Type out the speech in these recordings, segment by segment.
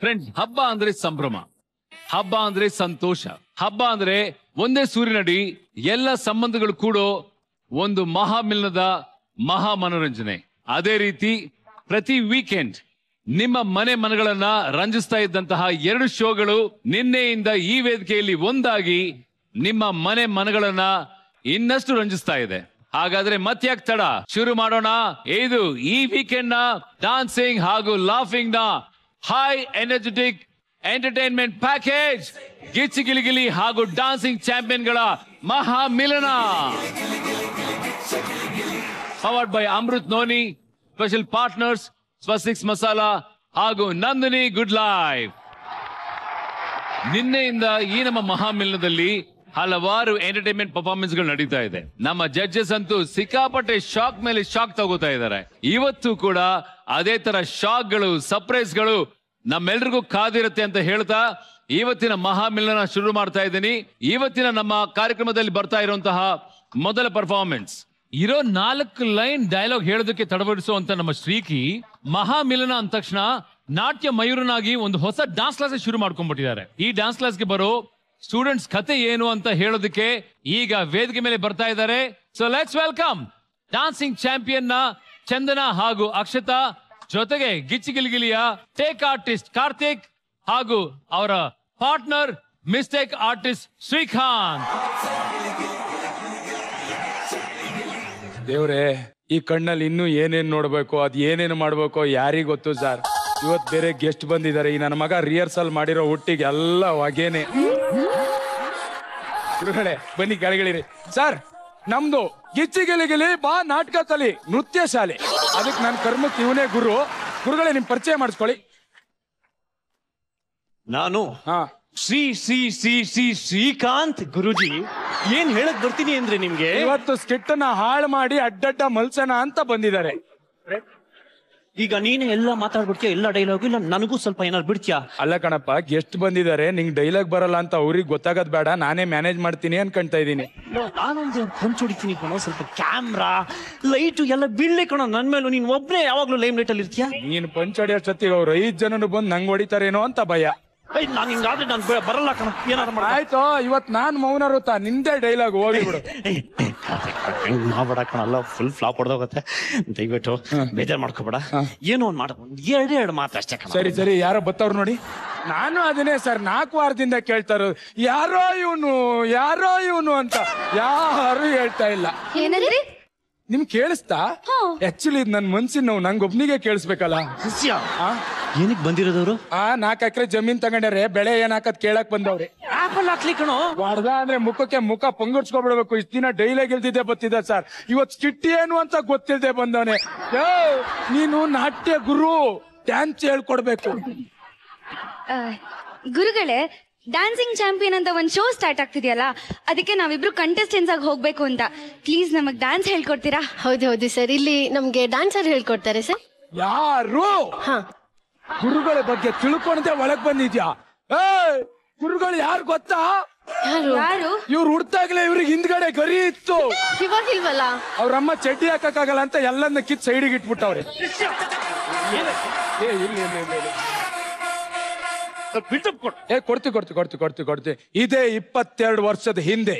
Friends ಹಬ್ಬ ಅಂದ್ರೆ ಸಂಭ್ರಮ. ಹಬ್ಬ ಅಂದ್ರೆ ಸಂತೋಷ. ಹಬ್ಬ ಅಂದ್ರೆ ಒಂದೇ ಸೂರ್ಯನಡಿ ಎಲ್ಲ ಸಂಬಂಧಗಳು ಕೂಡೋ ಒಂದು ಮಹಾಮಿಲನದ ಮಹಾ ಮನೋರಂಜನೆ. ಅದೇ ರೀತಿ ಪ್ರತಿ ವೀಕೆಂಡ್ ನಿಮ್ಮ ಮನೆ ಮನಗಳನ್ನ ರಂಜಿಸ್ತಾ ಇದ್ದಂತಹ ಎರಡು ಶೋಗಳು ನಿನ್ನೆಯಿಂದ ಈ ವೇದಿಕೆಯಲ್ಲಿ ಒಂದಾಗಿ ನಿಮ್ಮ ಮನೆ ಮನಗಳನ್ನ ಇನ್ನಷ್ಟು ರಂಜಿಸ್ತಾ ಇದೆ. ಹಾಗಾದ್ರೆ ಮತ್ಯಾಕ್ ತಡ? ಶುರು ಮಾಡೋಣ. ಇದು ಈ ವೀಕೆಂಡ್ನ ಡಾನ್ಸಿಂಗ್ ಹಾಗೂ ಲಾಫಿಂಗ್ನ high energetic entertainment package Gichchi Giligili ಹಾಗೂ ಡಾನ್ಸಿಂಗ್ ಚಾಂಪಿಯನ್ಗಳ ಮಹಾ ಮಿಲನ powered by Amrit noni special partners Swastiks Masala ಹಾಗೂ ನಂದಿನಿ ಗುಡ್ ಲೈಫ್ ನಿನ್ನೆಯಿಂದ ಈ ನಮ್ಮ ಮಹಾಮಿಲನದಲ್ಲಿ ಹಲವಾರು ಎಂಟರ್ಟೈನ್ಮೆಂಟ್ ಪರ್ಫಾರ್ಮೆನ್ಸ್ಗಳು ನಡೀತಾ ಇದೆ. ನಮ್ಮ ಜಡ್ಜಸ್ ಅಂತೂ ಸಿಕ್ಕಾಪಟ್ಟೆ ಶಾಕ್ ಮೇಲೆ ಶಾಕ್ ತಗೋತಾ ಇದ್ದಾರೆ. ಇವತ್ತು ಕೂಡ ಅದೇ ತರ ಶಾಕ್ಗಳು ಸರ್ಪ್ರೈಸ್ಗಳು ನಮ್ಮೆಲ್ರಿಗೂ ಕಾದಿರುತ್ತೆ ಅಂತ ಹೇಳ್ತಾ ಇವತ್ತಿನ ಮಹಾಮಿಲನ ಶುರು ಮಾಡ್ತಾ ಇದ್ದೀನಿ. ಇವತ್ತಿನ ನಮ್ಮ ಕಾರ್ಯಕ್ರಮದಲ್ಲಿ ಬರ್ತಾ ಇರುವಂತಹ ಮೊದಲ ಪರ್ಫಾರ್ಮೆನ್ಸ್ ಇರೋ ನಾಲ್ಕು ಲೈನ್ ಡೈಲಾಗ್ ಹೇಳೋದಕ್ಕೆ ತಡವಡಿಸುವಂತ ನಮ್ಮ ಶ್ರೀಕಿ ಮಹಾಮಿಲನ ಅಂದ ತಕ್ಷಣ ನಾಟ್ಯ ಮಯೂರನಾಗಿ ಒಂದು ಹೊಸ ಡಾನ್ಸ್ ಕ್ಲಾಸ್ ಶುರು ಮಾಡ್ಕೊಂಡ್ಬಿಟ್ಟಿದ್ದಾರೆ. ಈ ಡಾನ್ಸ್ ಕ್ಲಾಸ್ಗೆ ಬರೋ ಸ್ಟೂಡೆಂಟ್ಸ್ ಕತೆ ಏನು ಅಂತ ಹೇಳೋದಕ್ಕೆ ಈಗ ವೇದಿಕೆ ಮೇಲೆ ಬರ್ತಾ ಇದ್ದಾರೆ. ಸೊ ಲೆಟ್ಸ್ ವೆಲ್ಕಮ್ ಡಾನ್ಸಿಂಗ್ ಚಾಂಪಿಯನ್ನ ಚಂದನ ಹಾಗೂ ಅಕ್ಷತಾ, ಜೊತೆಗೆ ಗಿಚ್ಚಿ ಗಿಲಿಗಿಲಿಯ ಟೇಕ್ ಆರ್ಟಿಸ್ಟ್ ಕಾರ್ತಿಕ್ ಹಾಗೂ ಅವರ ಪಾರ್ಟ್ನರ್ ಮಿಸ್ಟೇಕ್ ಆರ್ಟಿಸ್ಟ್ ಶ್ರೀಕಾಂತ್. ದೇವ್ರೆ, ಈ ಕಣ್ಣಲ್ಲಿ ಇನ್ನೂ ಏನೇನ್ ನೋಡ್ಬೇಕು, ಅದ್ ಏನೇನು ಮಾಡ್ಬೇಕು ಯಾರಿಗ್ ಗೊತ್ತು ಸರ್? ಇವತ್ ಬೇರೆ ಗೆಸ್ಟ್ ಬಂದಿದ್ದಾರೆ. ಈ ನನ್ನ ಮಗ ರಿಹರ್ಸಲ್ ಮಾಡಿರೋ ಹುಟ್ಟಿಗೆ ಎಲ್ಲ ಹೊಗೇನೆ. ಗುರುಗಳೇ ಬನ್ನಿ ಕೆಳಗಿಳಿರಿ. ಸರ್ ನಮ್ದು ಗಿಚ್ಚಿ ಗಿಲಿಗಿಲಿ ಬಾ ನಾಟಕ ಕಲಿ ನೃತ್ಯ ಶಾಲೆ. ಅದಕ್ಕೆ ನನ್ನ ಕರ್ಮಕ್ಕೆ ಇವನೇ ಗುರು. ಗುರುಗಳೇ ನಿಮ್ ಪರಿಚಯ ಮಾಡಿಸ್ಕೊಳ್ಳಿ. ನಾನು ಹಾ. ಶ್ರೀ ಶ್ರೀ ಶ್ರೀ ಶ್ರೀ ಶ್ರೀಕಾಂತ್ ಗುರುಜಿ. ಏನ್ ಹೇಳಕ್ ಬರ್ತೀನಿ ಅಂದ್ರೆ ನಿಮ್ಗೆ? ಇವತ್ತು ಸ್ಕಿಟ್ ಅನ್ನ ಹಾಳು ಮಾಡಿ ಅಡ್ಡಡ್ಡ ಮಲ್ಸನ ಅಂತ ಬಂದಿದ್ದಾರೆ. ಈಗ ನೀನೇ ಎಲ್ಲ ಮಾತಾಡ್ಬಿಡ್ತೀಯ? ಎಲ್ಲ ಡೈಲಾಗು ಇಲ್ಲ ನನಗೂ ಸ್ವಲ್ಪ ಏನಾದ್ರು ಬಿಡ್ತೀಯಾ? ಅಲ್ಲ ಕಣಪ್ಪ ಗೆಸ್ಟ್ ಬಂದಿದ್ದಾರೆ ನಿಂಗೆ ಡೈಲಾಗ್ ಬರಲ್ಲ ಅಂತ ಅವ್ರಿಗೆ ಗೊತ್ತಾಗದ್ ಬೇಡ ನಾನೇ ಮ್ಯಾನೇಜ್ ಮಾಡ್ತೀನಿ ಅನ್ಕೊಂತಾ ಇದೀನಿ ನಾನೊಂದು ಪಂಚ್ ಹೊಡಿತೀನಿ ಕಣೋ ಸ್ವಲ್ಪ ಕ್ಯಾಮ್ರಾ ಲೈಟು ಎಲ್ಲ ಬೀಳ್ಲಿ ಕಣೋ ನನ್ ಮೇಲೂ ನೀನ್ ಒಬ್ನೇ ಯಾವಾಗ್ಲೂ ಲೈಮ್ ಲೈಟ್ ಅಲ್ಲಿ ಇರ್ತೀಯ ನೀನ್ ಸತ್ತಿಗೆ ಅವ್ರು ಐದ್ ಜನನು ಬಂದು ನಂಗೆ ಹೊಡಿತಾರೇನೋ ಅಂತ ಭಯ. ನಾನು ಹಿಂಗಾದ್ರೆ ನಾನು ಬರಲ್ಲ ಕಣ. ಏನಾದ್ರು ಮಾಡ ಆಯ್ತು ಇವತ್ ನಾನ್ ಮೌನ ಋತ ನಿಂದೆ ಡೈಲಾಗ್ ಹೋಗಿ ಬಿಡು. ಮಾಡ್ಬೇಡ ಕಣಲ್ಲ ಫುಲ್ ಫ್ಲಾಪ್ ಹೊಡೆದೋಗತ್ತೆ. ದಯವಿಟ್ಟು ಬೇಜಾರ್ ಮಾಡ್ಕೋಬೇಡ. ಏನೋ ಒಂದ್ ಮಾಡ. ಒಂದ್ ಎರಡ್ ಎರಡು ಮಾತು ಅಷ್ಟೇ ಕಣ. ಸರಿ ಸರಿ ಯಾರೋ ಬತ್ತವ್ರು ನೋಡಿ. ನಾನು ಅದನ್ನೇ ಸರ್ ನಾಲ್ಕು ವಾರದಿಂದ ಕೇಳ್ತಾರ ಯಾರೋ ಇವನು ಯಾರೋ ಇವನು ಅಂತ ಯಾರು ಹೇಳ್ತಾ ಇಲ್ಲ. ಏನಂದ್ರಿ? ನಿಮ್ ಕೇಳಿಸ್ತಾ? ಆಕ್ಚುಲಿ ನನ್ ಮನ್ಸಿನ ನೋವು ನಂಗೊಬ್ನಿಗೆ ಕೇಳಿಸ್ಬೇಕಲ್ಲ. ಆ? ಏನಕ್ಕೆ ಬಂದಿರೋದವ್ರು? ಆ ನಾಲ್ಕು ಎಕರೆ ಜಮೀನ್ ತಗೊಂಡ್ರೆ ಬೆಳೆ ಏನ್ ಕೇಳಕ್ ಬಂದವ್ರೆ. ಆಪಲ್ ಹಾಕ್ಲಿ ಕಣೋ. ಹೊಡ್ದ ಅಂದ್ರೆ ಮುಖಕ್ಕೆ ಮುಖ ಪಂಗಡ್ಸ್ಕೊಬಿಡ್ಬೇಕು. ಇಷ್ಟ ದಿನ ಡೈಲಾಗ್ ಇಲ್ದಿದ್ದೆ ಬತ್ತಿದ್ದ ಸರ್. ಇವತ್ ಚಿಟ್ಟಿ ಏನು ಅಂತ ಗೊತ್ತಿಲ್ದೆ ಬಂದವನೆ. ಯೋ ನೀನು ನಾಟ್ಯ ಗುರು ಡ್ಯಾನ್ಸ್ ಹೇಳ್ಕೊಡ್ಬೇಕು. ಆ, ಗುರುಗಳೇ ಡ್ಯಾನ್ಸಿಂಗ್ ಚಾಂಪಿಯನ್ ಅಂತ ಒಂದು ಶೋ ಸ್ಟಾರ್ಟ್ ಆಗ್ತಿದೆಯಲ್ಲ ಅದಕ್ಕೆ ನಾವಿಬ್ರು ಕಂಟೆಸ್ಟೆಂಟ್ಸ್ ಆಗಿ ಹೋಗ್ಬೇಕು ಅಂತ. ಪ್ಲೀಸ್ ನಮಗೆ ಡ್ಯಾನ್ಸ್ ಹೇಳ್ಕೊಡ್ತೀರಾ? ಹೌದು ಹೌದು ಸರ್ ಇಲ್ಲಿ ನಮ್ಗೆ ಡ್ಯಾನ್ಸರ್ ಹೇಳ್ಕೊಡ್ತಾರೆ ಸರ್. ಯಾರು? ಹಾ. ಗುರುಗಳ ಬಗ್ಗೆ ತಿಳ್ಕೊಂಡೆ ಒಳಗ್ ಬಂದಿದ್ಯಾ? ಏ ಗುರುಗಳು ಯಾರು ಗೊತ್ತಾ? ಯಾರು? ಯಾರು? ಇವ್ರು ಹುಡ್ತಾಗ್ಲೇ ಇವ್ರಿಗೆ ಹಿಂದ್ಗಡೆ ಗರಿ ಇತ್ತು. ಇವಾಗಿಲ್ವಲ್ಲ ಅವ್ರಮ್ಮ ಚಡ್ಡಿ ಹಾಕಕ್ಕಾಗಲ್ಲ ಅಂತ ಎಲ್ಲನ್ನ ಕಿತ್ ಸೈಡಿಗೆ ಇಟ್ಬಿಟ್ಟವ್ರೆ. ಏ, ಇಲ್ಲ, ಇಲ್ಲ, ಇಲ್ಲ, ಇಲ್ಲ. ಬಿಲ್ಟಪ್ ಕೊಡು. ಏ ಕೊಡ್ತಿ ಕೊಡ್ತಿ ಕೊಡ್ತಿ ಕೊಡ್ತಿ ಕೊಡ್ತಿ. ಇದೇ ಇಪ್ಪತ್ತೆರಡು ವರ್ಷದ ಹಿಂದೆ.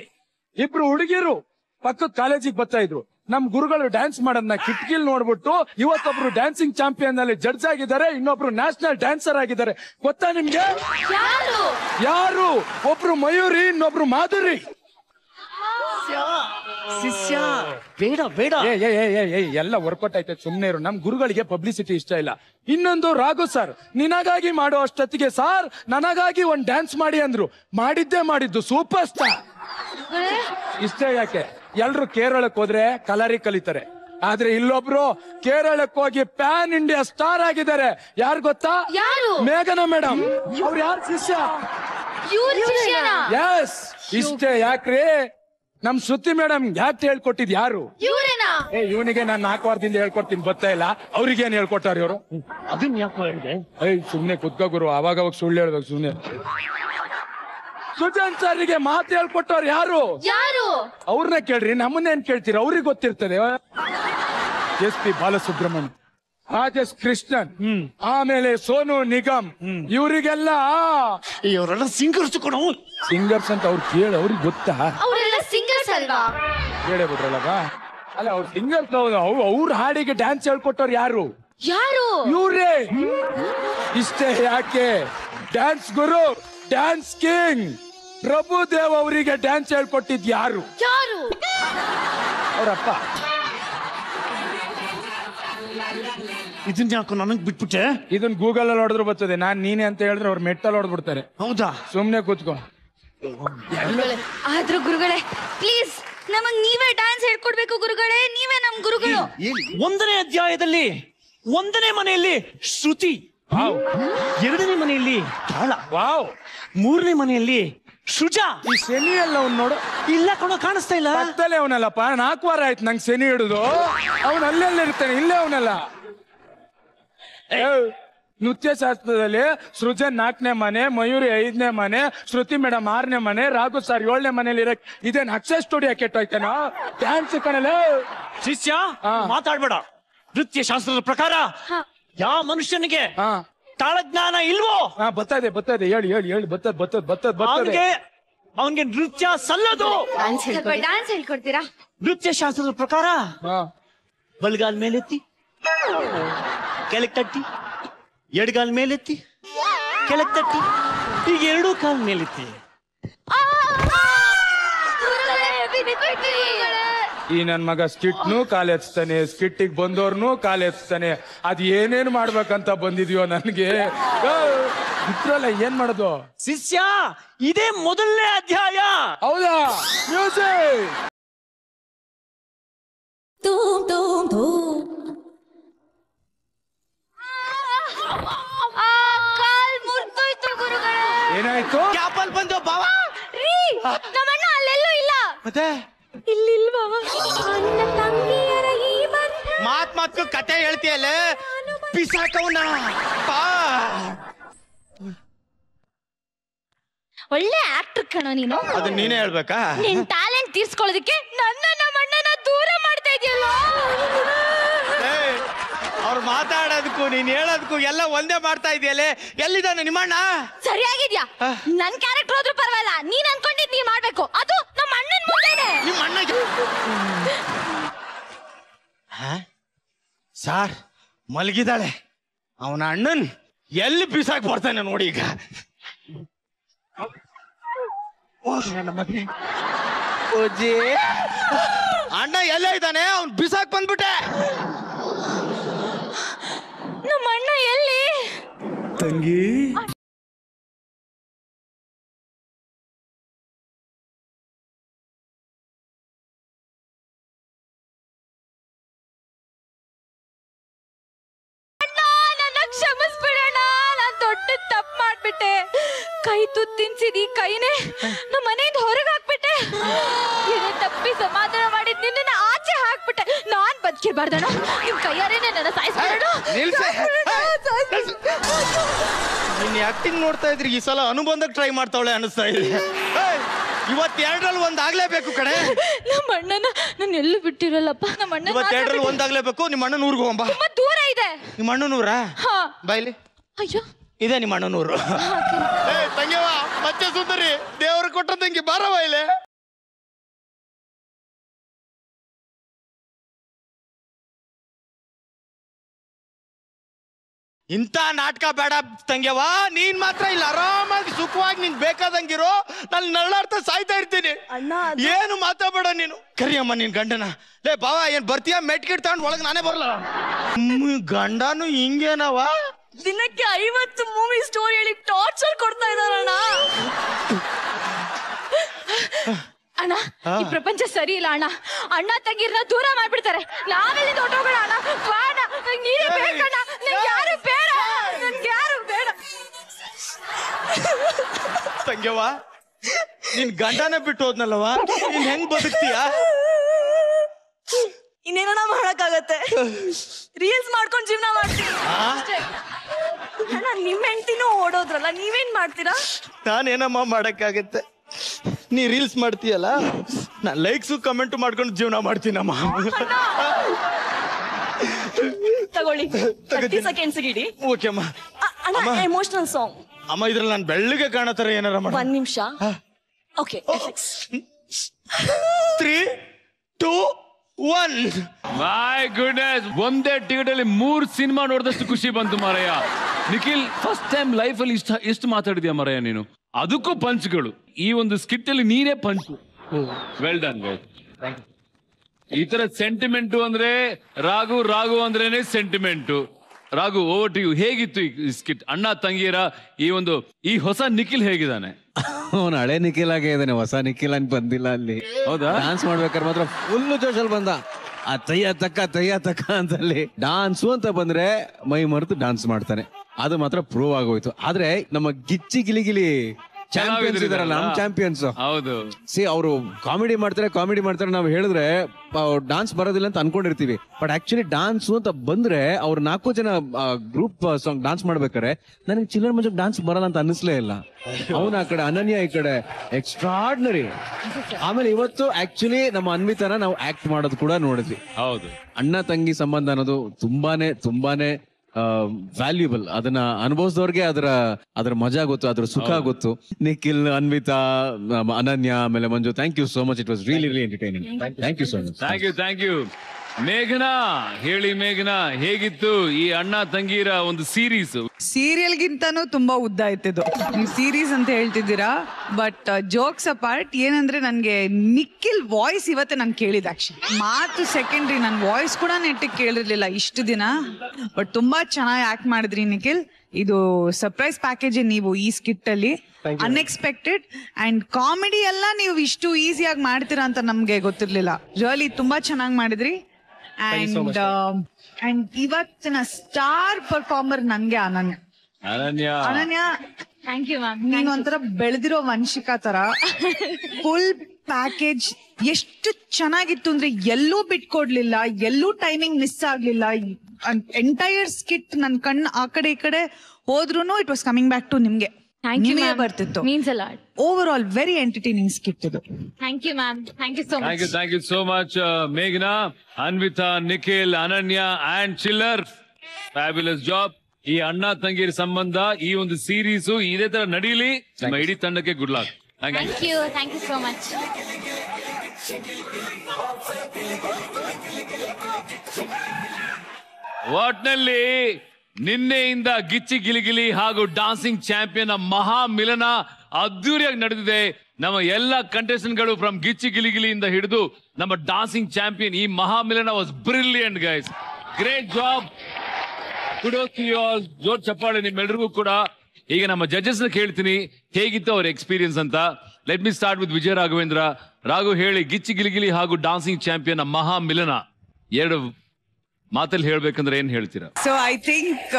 ಇಬ್ರು ಹುಡುಗಿರು ಪಕ್ಕದ ಕಾಲೇಜಿಗೆ ಬರ್ತಾ ಇದ್ರು. ನಮ್ ಗುರುಗಳು ಡ್ಯಾನ್ಸ್ ಮಾಡೋದನ್ನ ಕಿಟಕಿಲ್ ನೋಡ್ಬಿಟ್ಟು ಇವತ್ತೊಬ್ರು ಡ್ಯಾನ್ಸಿಂಗ್ ಚಾಂಪಿಯನ್ ಅಲ್ಲಿ ಜಡ್ಜ್ ಆಗಿದ್ದಾರೆ ಇನ್ನೊಬ್ರು ನ್ಯಾಷನಲ್ ಡ್ಯಾನ್ಸರ್ ಆಗಿದ್ದಾರೆ. ಗೊತ್ತಾ ನಿಮ್ಗೆ? ಯಾರು? ಯಾರು? ಒಬ್ರು ಮಯೂರಿ ಇನ್ನೊಬ್ರು ಮಾಧುರಿ. ಶಿಷ್ಯ ಬೇಡ ಬೇಡ. ಏ ಏ ಏ, ಏ ಏ ಎಲ್ಲ ವರ್ಕೌಟ್ ಐತೆ ಸುಮ್ನೆ ಇರು. ನಮ್ ಗುರುಗಳಿಗೆ ಪಬ್ಲಿಸಿಟಿ ಇಷ್ಟ ಇಲ್ಲ. ಇನ್ನೊಂದು ರಾಘು ಸರ್ ನಿನಗಾಗಿ ಮಾಡೋ ಅಷ್ಟೊತ್ತಿಗೆ ಸಾರ್ ನನಗಾಗಿ ಒಂದ್ ಡ್ಯಾನ್ಸ್ ಮಾಡಿ ಅಂದ್ರು. ಮಾಡಿದ್ದೇ ಮಾಡಿದ್ದು ಸೂಪರ್ ಸ್ಟಾರ್ ಇಷ್ಟೇ ಯಾಕೆ? ಎಲ್ರು ಕೇರಳಕ್ಕೆ ಹೋದ್ರೆ ಕಲರಿ ಕಲಿತಾರೆ. ಆದ್ರೆ ಇಲ್ಲೊಬ್ರು ಕೇರಳಕ್ಕೆ ಹೋಗಿ ಪ್ಯಾನ್ ಇಂಡಿಯಾ ಸ್ಟಾರ್ ಆಗಿದ್ದಾರೆ. ಯಾರು ಗೊತ್ತಾ? ಯಾರು? ಮೇಘನಾ ಮೇಡಮ್ ಅವ್ರು ಯಾರು ಶಿಷ್ಯ? ಎಸ್ ಇಷ್ಟೇ ಯಾಕ್ರಿ? ನಮ್ ಶ್ರುತಿ ಮೇಡಮ್ ಯಾಕೆ ಹೇಳ್ಕೊಟ್ಟಿದ್ ಯಾರು? ಏ ಇವನಿಗೆ ನಾನ್ ನಾಲ್ಕು ವಾರದಿಂದ ಹೇಳ್ಕೊಡ್ತೀನಿ ಬರ್ತಾ ಇಲ್ಲ. ಅವ್ರಿಗೇನ್ ಹೇಳ್ಕೊಟ್ಟಾರ ಇವರು? ಅದನ್ನ ಯಾಕೆ ಹೇಳಿದೆ? ಸುಮ್ನೆ ಕುತ್ಕೋ ಗುರು ಅವಾಗ ಅವಾಗ ಸುಳ್ಳು ಹೇಳ್ಬೇಕು ಸುಮ್ನೆ. ಸುಜನ್ ಸರ್ಗೆ ಮಾತು ಹೇಳ್ಕೊಟ್ಟವ್ರು ಯಾರು? ಯಾರು? ಅವ್ರನ್ನ ಕೇಳ್ರಿ ನಮ್ಮನ್ನೇನ್ ಕೇಳ್ತೀರಿ? ಅವ್ರಿಗೆ ಗೊತ್ತಿರ್ತದೆ. ಎಸ್ ಪಿ ಬಾಲಸುಬ್ರಹ್ಮಣ್ಯ ರಾಜೇಶ್ ಕೃಷ್ಣನ್ ಆಮೇಲೆ ಸೋನು ನಿಗಮ್ ಇವರಿಗೆಲ್ಲ ಇವರೆಲ್ಲ ಸಿಂಗರ್ಸ್ ಕೊಡು. ಸಿಂಗರ್ಸ್ ಅಂತ ಅವ್ರು ಕೇಳ ಅವ್ರಿಗೆ ಗೊತ್ತಾ? ಅವರೆಲ್ಲ ಸಿಂಗರ್ಸ್ ಅಲ್ವಾ? ಕೇಳೇ ಬಿಟ್ರಲ್ಲಗ ಅಲ್ಲ ಅವ್ರು ಸಿಂಗರ್ಸ್ ಅವ್ರ ಹಾಡಿಗೆ ಡ್ಯಾನ್ಸ್ ಹೇಳ್ಕೊಟ್ಟವ್ರು ಯಾರು? ಯಾರು? ಇವ್ರೇ. ಇಷ್ಟೇ ಯಾಕೆ? ಡ್ಯಾನ್ಸ್ ಗುರು ಡ್ಯಾನ್ಸ್ ಕಿಂಗ್ ಪ್ರಭುದೇವ್ ಅವರಿಗೆ ಡ್ಯಾನ್ಸ್ ಹೇಳ್ಕೊಟ್ಟಿದ್ ಯಾರು? ಯಾರು? ಅವರಪ್ಪ. ಇದನ್ನ ಯಾಕೋ ನನಗ್ ಬಿಟ್ಬಿಟ್ಟೆ? ಇದನ್ ಗೂಗಲ್ ಅಲ್ಲಿ ಹೊಡೆದ್ರು ಬರ್ತದೆ. ನಾನ್ ನೀನೆ ಅಂತ ಹೇಳಿದ್ರೆ ಅವ್ರ ಮೆಟ್ಟಲ್ಲಿ ಹೊಡೆದ್ಬಿಡ್ತಾರೆ. ಹೌದಾ? ಸುಮ್ನೆ ಕೂತ್ಕೋ. ಆದ್ರೂ ಗುರುಗಳೇ ಪ್ಲೀಸ್ ನಮಗ್ ನೀವೇ ಡ್ಯಾನ್ಸ್ ಹೇಳ್ಕೊಡ್ಬೇಕು ಗುರುಗಳೇ ನೀವೇ ನಮ್ ಗುರುಗಳು. ಒಂದನೇ ಅಧ್ಯಾಯದಲ್ಲಿ ಒಂದನೇ ಮನೆಯಲ್ಲಿ ಶ್ರುತಿ ಎರಡನೇ ಮನೆಯಲ್ಲಿ ತಾಳ ವಾವ್. ಮೂರನೇ ಮನೆಯಲ್ಲಿ ಶುಜಾ! ಈ ಶನಿ ಎಲ್ಲ ಅವ್ನು ನೋಡು. ಇಲ್ಲ ಕಣೋ ಕಾಣಿಸ್ತಾ ಇಲ್ಲ. ಪಕ್ಕದಲ್ಲೇ ಅವನಲ್ಲಪ್ಪ ನಾಲ್ಕು ವಾರ ಆಯ್ತು ನಂಗೆ ಶನಿ ಹಿಡಿದು. ಅವನು ಅಲ್ಲೆಲ್ಲ ಇರ್ತಾನೆ ಇಲ್ಲೇ ಅವನಲ್ಲ. ನೃತ್ಯ ಶಾಸ್ತ್ರದಲ್ಲಿ ಸೃಜನ್ ನಾಲ್ಕನೇ ಮನೆ ಮಯೂರಿ ಐದನೇ ಮನೆ ಶ್ರುತಿ ಮೇಡಮ್ ಆರನೇ ಮನೆ ರಾಘು ಸರ್ ಏಳನೇ ಮನೇಲಿ ಇರಕ್ ಇದೇನ್ ಅಕ್ಷಯ ಸ್ಟುಡಿಯೋ ಕೆಟ್ಟೋಯ್ತೇನೋ? ಡ್ಯಾನ್ಸ್ ಕಣಲ್ಲ. ಶಿಷ್ಯ ಹಾ. ಮಾತಾಡ್ಬೇಡ. ನೃತ್ಯ ಶಾಸ್ತ್ರದ ಪ್ರಕಾರ ಯಾವ ಮನುಷ್ಯನಿಗೆ ಹಾ. ತಾಳಜ್ಞಾನ ಇಲ್ವೋ? ಹಾ ಬರ್ತಾ ಇದೆ ಹೇಳಿ ಹೇಳಿ ಹೇಳಿ. ಬತ್ತದ ಬತ್ತದ ಬತ್ತದ ಬರ್ತದೆ. ಅವನಿಗೆ ಅವನಿಗೆ ನೃತ್ಯ ಸಲ್ಲದು. ಡ್ಯಾನ್ಸ್ ಸ್ವಲ್ಪ ಡ್ಯಾನ್ಸ್ ಹೇಳ್ಕೊಡ್ತೀರಾ? ನೃತ್ಯ ಶಾಸ್ತ್ರದ ಪ್ರಕಾರ ಹಾ. ಬಲ್ಗಾಲ್ ಮೇಲೆತ್ತಿ ಕೆಳಗ್ ತಟ್ಟಿ ಎಡ್ಗಾಲ್ ಮೇಲೆತ್ತಿ ಕೆಳಗ್ ತಟ್ಟಿ ಈಗ ಎರಡೂ ಕಾಲ್ ಮೇಲೆತ್ತಿ. ಈ ನನ್ ಮಗ ಸ್ಕಿಟ್ನು ಕಾಲ್ ಎತ್ಸ್ತಾನೆ ಸ್ಕಿಟ್ಟಿಗೆ ಬಂದವ್ರನು ಕಾಲ್ ಎತ್ಸ್ತಾನೆ. ಅದ್ ಏನೇನ್ ಮಾಡ್ಬೇಕಂತ ಬಂದಿದ್ಯೋ ನನ್ಗೆ. ಇದ್ರಲ್ಲ ಏನ್ ಮಾಡೋದು? ಶಿಷ್ಯ ಇದೇ ಮೊದಲನೇ ಅಧ್ಯಾಯ. ಹೌದಾ? ಮ್ಯೂಸಿಕ್! ಆ, ಕಾಲ್ ಮುರ್ದೋಯ್ತು ಗುರುಗಳೇ. ಏನಾಯ್ತು? ಕ್ಯಾಪಲ್ ಬಂದು ಬಾವಾ? ರೀ ನಮ್ಮಣ್ಣ ಅಲ್ಲೆಲ್ಲೂ ಇಲ್ಲ. ಮತ್ತೆ ಇಲ್ಲಿಲ್ವಾ ಅಣ್ಣ ತಂಗಿಯರ ಈ ಬಂಧ ಮಾತ್ ಮಾತ್ಕು ಕತೆ ಹೇಳ್ತೀಯಲ್ಲ? ಪಿಸಾಕವನ ಒಳ್ಳೆ ಆಕ್ಟರ್ ಕಣೋ ನೀನು. ಅದು ನೀನೇ ಹೇಳ್ಬೇಕಾ? ನಿನ್ ಟ್ಯಾಲೆಂಟ್ ತೀರ್ಸ್ಕೊಳ್ಳೋದಕ್ಕೆ ನನ್ನ ನಮ್ಮ ಅಣ್ಣನ ದೂರ ಮಾಡ್ತಾ ಇದೆಯಲ್ಲ. ಅವ್ರು ಮಾತಾಡೋದಕ್ಕೂ ನೀನ್ ಹೇಳೋದಕ್ಕೂ ಎಲ್ಲ ಒಂದೇ ಮಾಡ್ತಾ ಇದೆಯಲ್ಲ? ಎಲ್ಲಿದ್ದಾನೆ ನಿಮ್ಮಣ್ಣ? ಸರಿಯಾಗಿದ್ಯಾ? ನನ್ ಕ್ಯಾರೆಕ್ಟರ್ ಹೋದ್ರೂ ಪರವಾಗಿಲ್ಲ. ನೀನ್ ಅನ್ಕೊಂಡಿದ್ ನೀ ಮಾಡ್ಬೇಕು. ಅದು ನಮ್ಮ ಅಣ್ಣಗೆ? ಸಾರ್ ಮಲಗಿದಾಳೆ ಅವನ ಅಣ್ಣನ್ ಎಲ್ಲಿ ಬಿಸಾಕ್ ಬರ್ತಾನೆ ನೋಡಿ ಈಗ. ಓ, ನನ್ನ ಮಗನೇ. ಓಜಿ ಅಣ್ಣ ಎಲ್ಲೇ ಇದ್ದಾನೆ? ಅವ್ನ್ ಬಿಸಾಕ್ ಬಂದ್ಬಿಟ್ಟೆ. ನಮ್ಮ ಅಣ್ಣ ಎಲ್ಲಿ? ತಂಗಿ? ಕೈ ತುತ್ತು ತಿನ್ಸಿದಿ ಕೈನೇ ನಮ್ಮ ಮನೆಯಿಂದ ಹೊರಗೆ ಹಾಕ್ಬಿಟ್ಟೆ. ಏನೇ ತಪ್ಪಿ ಸಮಾಧಾನ ಮಾಡಿದ್ ನಿನ್ನ ಆಚೆ ಹಾಕ್ಬಿಟ್ಟೆ. ನಾನ್ ಬದುಕಿರ್ಬಾರ್ದಣ ನಿಮ್ ಕೈಯಾರೇನೆ ನನ್ನ ಸಾಯಿಸ್ಬಿಡೋಣ. ನಿಲ್ಸೆ. ನಿನ್ನ ಆಕ್ಟಿಂಗ್ ನೋಡ್ತಾ ಇದ್ರಿ ಈ ಸಲ ಅನುಬಂಧಕ್ಕೆ ಟ್ರೈ ಮಾಡ್ತಾವಳೆ ಅನಿಸ್ತಾ ಇದೆ. ಇವತ್ತು ಇವತ್ ಎರಡರಲ್ಲಿ ಒಂದು ಆಗ್ಲೇಬೇಕು ಕಡೆ ನಮ್ಮ ಅಣ್ಣನ ನಾನು ಎಲ್ಲೂ ಬಿಟ್ಟಿರಲ್ಲಪ್ಪ. ನಮ್ಮ ಅಣ್ಣ ಇವತ್ತು ಎರಡರಲ್ಲಿ ಒಂದಾಗ್ಲೇಬೇಕು ನಿಮ್ಮ ಅಣ್ಣನ ಊರ್ಗೆ ಹೋಗಂಬ. ತುಂಬಾ ದೂರ ಇದೆ. ನಿಮ್ಮ ಅಣ್ಣನೂರ ಹಾ. ಬಾಯ್ಲಿ ಅಯ್ಯೋ. ಇದೆ ನಿಮ್ಮ ಅಣ್ಣನೂರು ಏ ತಂಗ್ಯವ ಮತ್ತೆ ಸುಂದರಿ. ದೇವರು ಕೊಟ್ಟ ತಂಗಿ ಬಾರವ ಇಲ್ಲೇ. ಇಂಥ ನಾಟಕ ಬೇಡ ತಂಗ್ಯವ ನೀನ್ ಮಾತ್ರ ಇಲ್ಲಿ ಆರಾಮಾಗಿ ಸುಖವಾಗಿ ನಿನ್ ಬೇಕಾದಂಗಿರೋ ನಾನು ನಳ್ಳಾಡ್ತಾ ಸಾಯ್ತಾ ಇರ್ತೀನಿ. ಏನು ಮಾತಾಡಬೇಡ ನೀನು. ಕರಿಯಮ್ಮ ನಿನ್ ಗಂಡನ. ಲೇ ಬಾವ ಏನ್ ಬರ್ತೀಯ? ಮೆಟ್ಕಿಟ್ ತಗೊಂಡ್ ಒಳಗ್ ನಾನೇ ಬರಲ್ಲ. ಗಂಡನು ಹಿಂಗೇನವ ದಿನಕ್ಕೆ ಐವತ್ತು ಮೂವಿ ಸ್ಟೋರಿ ಹೇಳಿ ಟಾರ್ಚರ್ ಕೊಡ್ತಾ ಇದ್ದಾರಣ್ಣ ಅಣ್ಣ. ಈ ಪ್ರಪಂಚ ಸರಿ ಇಲ್ಲ ಅಣ್ಣ. ಅಣ್ಣ ತಂಗಿರ್ನ ದೂರ ಮಾಡ್ಬಿಡ್ತಾರೆ. ನಾವೆಲ್ಲಿ ದೊಡ್ಡೋಗೋಣ ಅಣ್ಣ. ನೀನೇ ಬೇಕಣ್ಣ ನಂಗೆ ಯಾರು ಬೇಡ. ನನ್ಗೆ ಯಾರು ಬೇಡ. ತಂಗ್ಯವ ನಿನ್ ಗಂಡನ ಬಿಟ್ಟು ಹೋದ್ನಲ್ಲವಾ ನೀನ್ ಹೆಂಗ್ ಬದುಕ್ತೀಯ? ಇನ್ನೇನೋ ಮಾಡಕ್ಕಾಗತ್ತೆ? ರೀಲ್ಸ್ ಮಾಡ್ಕೊಂಡು ಜೀವನ ಮಾಡ್ತೀನಿ. ಅಷ್ಟೇ. ಅಣ್ಣ ನಿಮ್ ಹೆಂಡ್ತಿನೂ ಓಡೋದ್ರಲ್ಲ ನೀವೇನ್ ಮಾಡ್ತೀರಾ? ನಾನೇನಮ್ಮ ಮಾಡಕ್ಕಾಗತ್ತೆ? ನೀ ರೀಲ್ಸ್ ಮಾಡ್ತೀಯಲ್ಲ? ನಾ ಲೈಕ್ಸು ಕಮೆಂಟ್ ಮಾಡ್ಕೊಂಡು ಜೀವನ ಮಾಡ್ತೀನಮ್ಮ. ತಗೊಳ್ಳಿ. ತರ್ಟಿ ಸೆಕೆಂಡ್ಸ್ ಇಡಿ ಓಕೆ ಅಮ್ಮ. ಅ- ಅಣ್ಣ ಎಮೋಷನಲ್ ಸಾಂಗ್ ಅಮ್ಮ ಇದ್ರಲ್ಲಿ ನಾನು ಬೆಳ್ಳಗೆ ಕಾಣತರ ಏನಾರ ಮಾಡ. ಒಂದ್ ನಿಮಿಷ. Okay three one my goodness ಒಂದೇ ಟಿಕೆಟ್ ಅಲ್ಲಿ ಮೂರ್ ಸಿನಿಮಾ ನೋಡಿದಷ್ಟು ಖುಷಿ ಬಂತು ಮಾರಯ್ಯ. ನಿಖಿಲ್ ಫಸ್ಟ್ ಟೈಮ್ ಲೈಫ್ ಅಲ್ಲಿ ಇಷ್ಟ ಎಷ್ಟು ಮಾತಾಡಿದ್ಯಾ ಮಾರಯ್ಯ ನೀನು? ಅದಕ್ಕೂ ಪಂಚ್ಗಳು. ಈ ಒಂದು ಸ್ಕಿಟ್ ಅಲ್ಲಿ ನೀನೇ ಪಂಚ್. ವೆಲ್ ಡನ್ ಈ ತರ ಸೆಂಟಿಮೆಂಟ್ ಅಂದ್ರೆ ರಾಘು ರಾಘು ಅಂದ್ರೇನೆ sentiment Raghu over to you ಹೇಗಿತ್ತು ಈ ಸ್ಕಿಟ್ ಅಣ್ಣ ತಂಗಿಯರ ಈ ಒಂದು ಈ ಹೊಸ ನಿಖಿಲ್ ಹೇಗಿದ್ದಾನೆ? ಅವನು ಹಳೆ ನಿಖಿಲ್ ಆಗೇ ಇದ್ದಾನೆ ಹೊಸ ನಿಖಿಲ್ ಅಂತ ಬಂದಿಲ್ಲ ಅಲ್ಲಿ. ಹೌದಾ? ಡಾನ್ಸ್ ಮಾಡ್ಬೇಕಾದ್ರೆ ಮಾತ್ರ ಫುಲ್ ಜೋಶಲ್ಲಿ ಬಂದ. ಆ ತಯ್ಯ ತಕ್ಕ ತಯ್ಯ ತಕ್ಕ ಅಂತಲ್ಲಿ ಡಾನ್ಸು ಅಂತ ಬಂದ್ರೆ ಮೈ ಮರೆತು ಡಾನ್ಸ್ ಮಾಡ್ತಾನೆ. ಅದು ಮಾತ್ರ ಪ್ರೂವ್ ಆಗೋಯ್ತು. ಆದ್ರೆ ನಮ್ಮ ಗಿಚ್ಚಿ ಗಿಲಿಗಿಲಿ ಚಾಂಪಿಯನ್ಸ್ ಇದಾರಲ್ಲ ನಮ್ ಚಾಂಪಿಯನ್ಸ್. ಹೌದು. ಸಿ ಅವರು ಕಾಮಿಡಿ ಮಾಡ್ತಾರೆ ಕಾಮಿಡಿ ಮಾಡ್ತಾರೆ ನಾವು ಹೇಳಿದ್ರೆ ಡಾನ್ಸ್ ಬರೋದಿಲ್ಲ ಅಂತ ಅನ್ಕೊಂಡಿರ್ತೀವಿ. ಬಟ್ ಆಕ್ಚುಲಿ ಡಾನ್ಸ್ ಅಂತ ಬಂದ್ರೆ ಅವ್ರು ನಾಲ್ಕು ಜನ ಗ್ರೂಪ್ ಸಾಂಗ್ ಡಾನ್ಸ್ ಮಾಡ್ಬೇಕಾರೆ ನನಗೆ ಚಿಲ್ಲರ್ ಮಂಜು ಡಾನ್ಸ್ ಬರಲ್ಲ ಅಂತ ಅನ್ನಿಸ್ಲೇ ಇಲ್ಲ. ಅವನ ಆ ಕಡೆ ಅನನ್ಯ ಈ ಕಡೆ ಎಕ್ಸ್ಟ್ರಾರ್ಡಿನರಿ ಆಮೇಲೆ ಇವತ್ತು ಆಕ್ಚುಲಿ ನಮ್ಮ ಅನ್ವಿತನ ನಾವು ಆಕ್ಟ್ ಮಾಡೋದು ಕೂಡ ನೋಡಿದ್ವಿ. ಹೌದು. ಅಣ್ಣ ತಂಗಿ ಸಂಬಂಧ ಅನ್ನೋದು ತುಂಬಾನೇ ತುಂಬಾನೇ ವ್ಯಾಲ್ಯೂಬಲ್ ಅದನ್ನ ಅನುಭವಿಸಿದವ್ರಿಗೆ ಅದರ ಅದರ ಮಜಾ ಗೊತ್ತು ಅದರ ಸುಖ ಗೊತ್ತು. ನಿಖಿಲ್ ಅನ್ವಿತಾ ಅನನ್ಯ ಆಮೇಲೆ Manju thank you so much it was really really entertaining thank you so much thank you thank you ಮೇಘನಾ ಹೇಳಿ ಮೇಘನಾ ಹೇಗಿತ್ತು ಈ ಅಣ್ಣ ತಂಗಿರ ಒಂದು ಸೀರೀಸ್ ಸೀರಿಯಲ್ ಗಿಂತಾನು ತುಂಬಾ ಉದ್ದ ಆಯ್ತಿದ್ದು ನೀವು ಸೀರೀಸ್ ಅಂತ ಹೇಳ್ತಿದ್ದೀರಾ ಬಟ್ ಜೋಕ್ಸ್ ಅಪಾರ್ಟ್ ಏನಂದ್ರೆ ನನ್ಗೆ ನಿಖಿಲ್ ವಾಯ್ಸ್ ಇವತ್ತೆ ನಾನು ಕೇಳಿದ ಮಾತು ಸೆಕೆಂಡ್ರಿ ನನ್ ವಾಯ್ಸ್ ಕೂಡ ನೆಟ್ಟಿಗೆ ಕೇಳಿರ್ಲಿಲ್ಲ ಇಷ್ಟು ದಿನ ಬಟ್ ತುಂಬಾ ಚೆನ್ನಾಗಿ ಆಕ್ಟ್ ಮಾಡಿದ್ರಿ ನಿಖಿಲ್. ಇದು ಸರ್ಪ್ರೈಸ್ ಪ್ಯಾಕೇಜ್ ನೀವು ಈ ಸ್ಕಿಟ್ ಅಲ್ಲಿ ಅನ್ಎಕ್ಸ್ಪೆಕ್ಟೆಡ್ ಅಂಡ್ ಕಾಮಿಡಿ ಎಲ್ಲ ನೀವು ಇಷ್ಟು ಈಸಿಯಾಗಿ ಮಾಡ್ತೀರಾ ಅಂತ ನಮ್ಗೆ ಗೊತ್ತಿರ್ಲಿಲ್ಲ. ರಿಯಲಿ ತುಂಬಾ ಚೆನ್ನಾಗಿ ಮಾಡಿದ್ರಿ. ಅಂಡ್ ಅಂಡ್ ಇವತ್ತಿನ ಸ್ಟಾರ್ ಪರ್ಫಾರ್ಮರ್ ನನ್ಗೆ Ananya. Ananya. Ananya thank you ma'am ನೀನು ಒಂಥರ ಬೆಳೆದಿರೋ ವಂಶಿಕಾ ತರ. ಫುಲ್ ಪ್ಯಾಕೇಜ್ ಎಷ್ಟು ಚೆನ್ನಾಗಿತ್ತು ಅಂದ್ರೆ ಎಲ್ಲೂ ಬಿಟ್ಕೊಡ್ಲಿಲ್ಲ ಎಲ್ಲೂ ಟೈಮಿಂಗ್ ಮಿಸ್ ಆಗ್ಲಿಲ್ಲ. ಎಂಟೈರ್ ಸ್ಕಿಟ್ ನನ್ ಕಣ್ಣು ಆ ಕಡೆ ಈ ಕಡೆ ಹೋದ್ರೂನು it was coming back to ನಿಮ್ಗೆ. ಥ್ಯಾಂಕ್ ಯು ನಿಮಗೆ ಬರ್ತಿತ್ತು. Means a lot over all very entertaining skit ಇದು thank you ma'am thank you so thank you much thank you so much ಮೇಘನಾ ಅನ್ವಿತಾ ನಿಖಿಲ್ ಅನನ್ಯ ಅಂಡ್ ಚಿಲ್ಲರ್ ಫ್ಯಾಬ್ಯುಲಸ್ ಜಾಬ್ ಈ ಅಣ್ಣ ತಂಗಿರ ಸಂಬಂಧ ಈ ಒಂದು ಸೀರೀಸ್ ಇದೇ ತರ ನಡೀಲಿ. ನಮ್ಮ ಇಡೀ ತಂಡಕ್ಕೆ good luck thank you thank you thank you so much ಒಟ್ನಲ್ಲಿ ನಿನ್ನೆಯಿಂದ ಗಿಚ್ಚಿ ಗಿಲಿಗಿಲಿ ಹಾಗೂ ಡಾನ್ಸಿಂಗ್ ಚಾಂಪಿಯನ್ ಮಹಾ ಮಿಲನ ಅದ್ದೂರಿಯಾಗಿ ನಡೆದಿದೆ. ನಮ್ಮ ಎಲ್ಲ ಕಂಟೆಸ್ಟೆಂಟ್ಗಳು ಫ್ರಮ್ ಗಿಚ್ಚಿ ಗಿಲಿಗಿಲಿಯಿಂದ ಹಿಡಿದು ನಮ್ಮ ಡಾನ್ಸಿಂಗ್ ಚಾಂಪಿಯನ್ ಈ ಮಹಾ ಮಿಲನ was brilliant guys great job ಜೋರ್ ಚಪ್ಪಾಳೆ ನಿಮ್ಮೆಲ್ಲರಿಗೂ ಕೂಡ. ಈಗ ನಮ್ಮ ಜಡ್ಜಸ್ ಕೇಳ್ತೀನಿ. ಹೇಗಿತ್ತು ಅವ್ರ ಎಕ್ಸ್ಪೀರಿಯನ್ಸ್ ಅಂತ? Let me start with Vijaya Raghavendra. Raghu ಹೇಳಿ, ಗಿಚ್ಚಿ ಗಿಲಿಗಿಲಿ ಹಾಗೂ ಡಾನ್ಸಿಂಗ್ ಚಾಂಪಿಯನ್ ಮಹಾ ಮಿಲನ ಎರಡು ಮಾತಲ್ಲಿ ಹೇಳ್ಬೇಕಂದ್ರೆ ಏನ್ ಹೇಳ್ತೀರಾ? ಸೊ ಐ ಥಿಂಕ್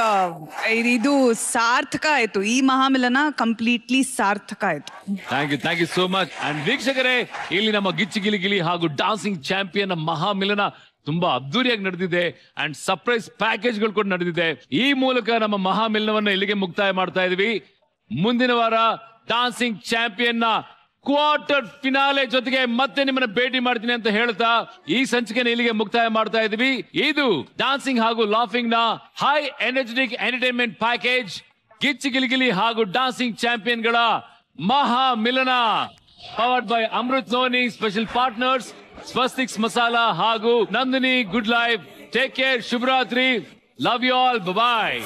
ಇದು ಸಾರ್ಥಕ ಆಯ್ತು. ಈ ಮಹಾಮಿಲನ ಕಂಪ್ಲೀಟ್ಲಿ ಸಾರ್ಥಕ ಆಯ್ತು. Thank you thank you so much and ವೀಕ್ಷಕರೇ ಇಲ್ಲಿ ನಮ್ಮ ಗಿಚ್ಚಿ ಗಿಲಿಗಿಲಿ ಹಾಗೂ ಡಾನ್ಸಿಂಗ್ ಚಾಂಪಿಯನ್ ಮಹಾಮಿಲನ ತುಂಬಾ ಅದ್ದೂರಿಯಾಗಿ ನಡೆದಿದೆ ಅಂಡ್ ಸರ್ಪ್ರೈಸ್ ಪ್ಯಾಕೇಜ್ಗಳು ಕೂಡ ನಡೆದಿದೆ. ಈ ಮೂಲಕ ನಮ್ಮ ಮಹಾಮಿಲನವನ್ನ ಇಲ್ಲಿಗೆ ಮುಕ್ತಾಯ ಮಾಡ್ತಾ ಇದೀವಿ. ಮುಂದಿನ ವಾರ ಡಾನ್ಸಿಂಗ್ ಚಾಂಪಿಯನ್ನ ಕ್ವಾರ್ಟರ್ ಫಿನಾಲೆ ಜೊತೆಗೆ ಮತ್ತೆ ನಿಮ್ಮನ್ನ ಭೇಟಿ ಮಾಡ್ತೀನಿ ಅಂತ ಹೇಳ್ತಾ ಈ ಸಂಚಿಕೆನ ಇಲ್ಲಿಗೆ ಮುಕ್ತಾಯ ಮಾಡ್ತಾ ಇದೀವಿ ಇದು ಡಾನ್ಸಿಂಗ್ ಹಾಗೂ ಲಾಫಿಂಗ್ನ high energetic entertainment package Gichchi Giligili ಹಾಗೂ ಡಾನ್ಸಿಂಗ್ ಚಾಂಪಿಯನ್ಗಳ ಮಹಾ ಮಿಲನ. Powered by Amrit Soni special partners Swastiks Masala ಹಾಗೂ Nandini good life take care ಶುಭರಾತ್ರಿ ಲವ್ ಯು ಆಲ್ ಬಾಯ್